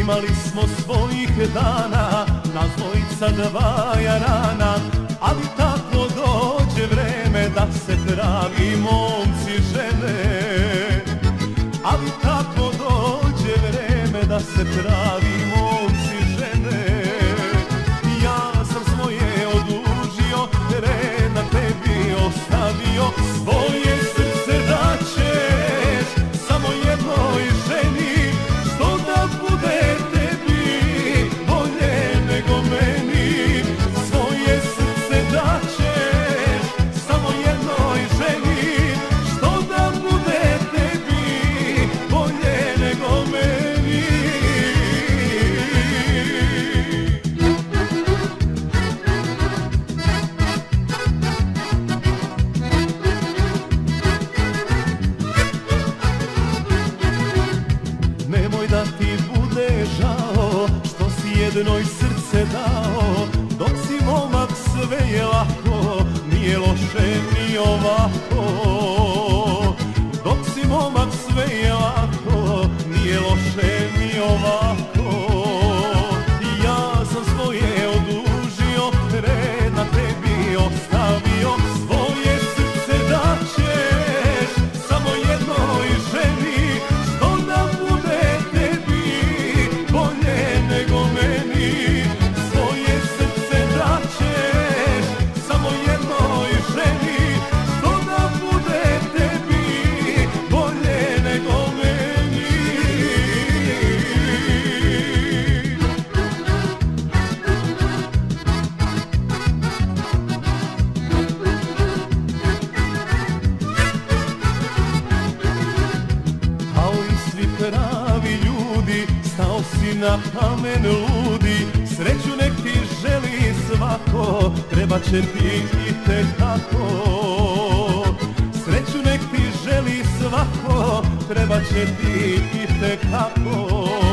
Imali smo svojih dana, nas dvojica dva jarana, ali tako dođe vreme da se pravi momci žene. Ali tako dođe vreme da se pravi jednoj srce dao Dok si momak sve je lako, nije loše ni ovako i svi pravi ljudi Stao si na kamen ludi. Sreću nek ti želi svako Treba će ti i tekako Sreću nek želi svako Treba će ti i tekako